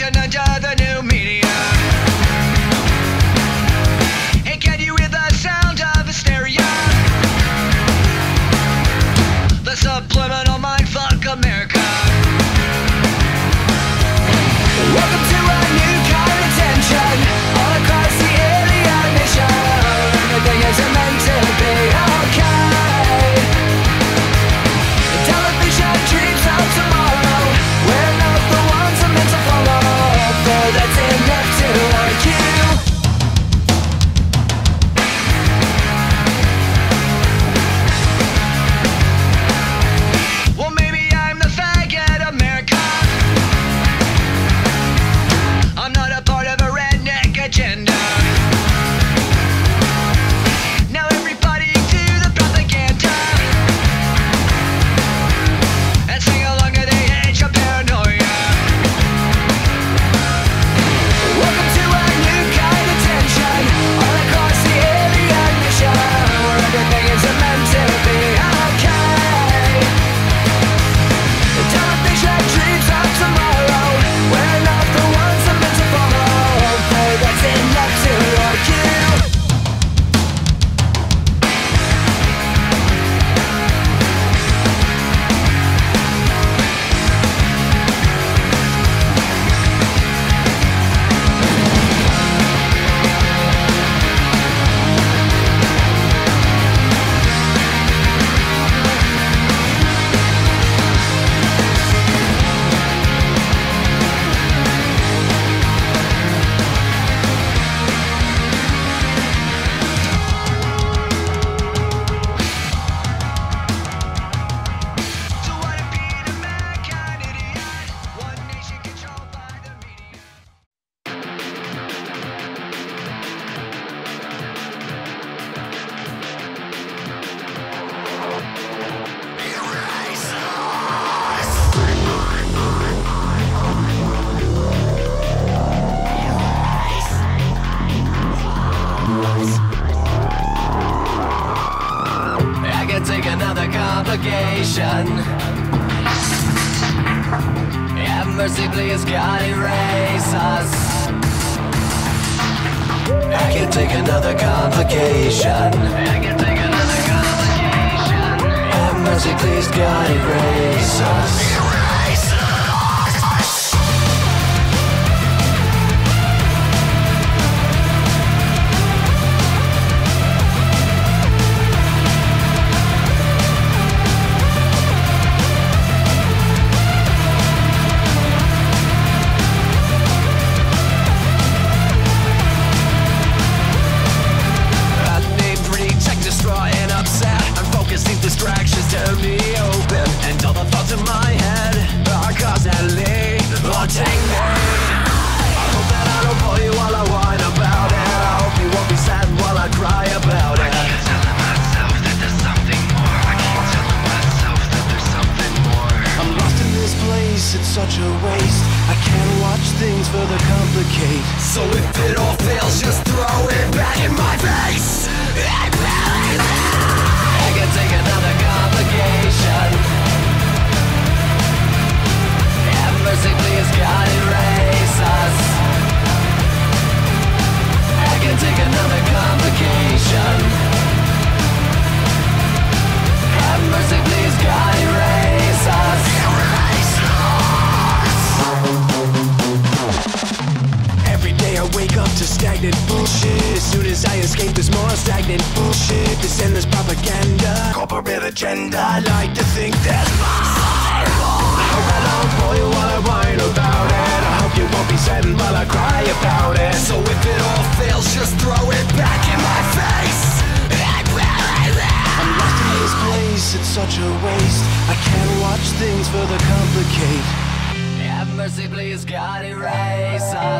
Krishna Jai take another complication. Have mercy, please, God, erase us. Complicate. So if it all fails, just throw it back in my face. I can take another complication. Have mercy, please, God, erase us I can take another complication. Have mercy, please, God, erase stagnant bullshit. As soon as I escape, there's more stagnant bullshit. This endless propaganda, corporate agenda. I like to think don't pull you while I whine about it. I hope you won't be saddened while I cry about it. So if it all fails, just throw it back in my face. I'm lost in this place, it's such a waste. I can't watch things further complicate. Have mercy, please, God, erase us.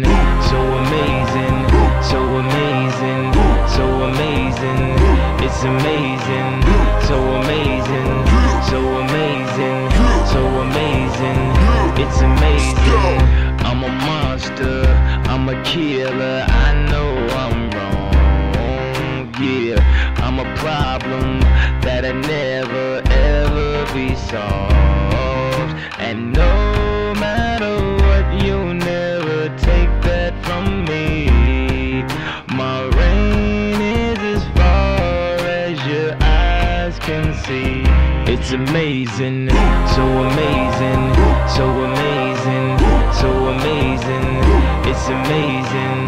It's amazing, so amazing, so amazing, so amazing. It's amazing. I'm a monster, I'm a killer. I know I'm wrong. Yeah, I'm a problem that'll never ever be solved. It's amazing, so amazing, so amazing, so amazing. It's amazing,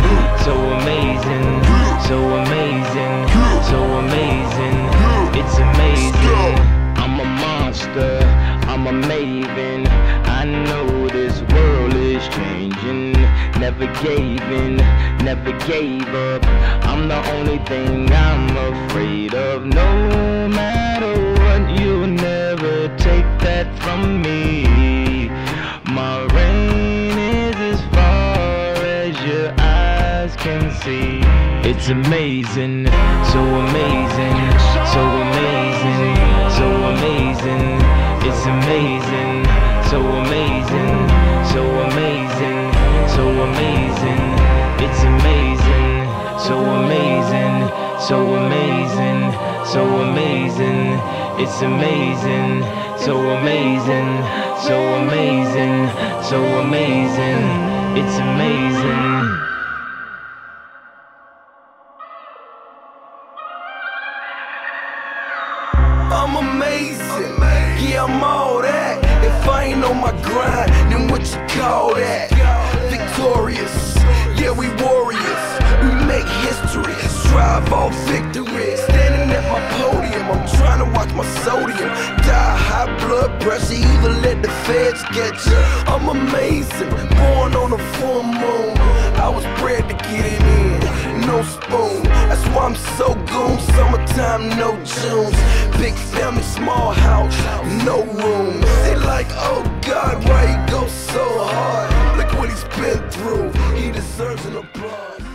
so amazing, so amazing, so amazing. It's amazing. I'm a monster, I'm a maven. I know this world is changing. Never gave in, never gave up. I'm the only thing I'm afraid of. No matter what, never that from me. My reign is as far as your eyes can see. It's amazing, so amazing, so amazing, so amazing. It's amazing, so amazing, so amazing, so amazing. It's amazing, so amazing, so amazing, so amazing. It's amazing, so amazing, so amazing, so amazing. It's amazing. Victory. Standing at my podium, I'm trying to watch my sodium. Die high blood pressure, either let the feds get you. I'm amazing. Born on a full moon. I was bred to get it in. No spoon. That's why I'm so goon. Summertime, no Junes. Big family, small house, no room. They like, oh God, why he go so hard? Look what he's been through. He deserves an applause.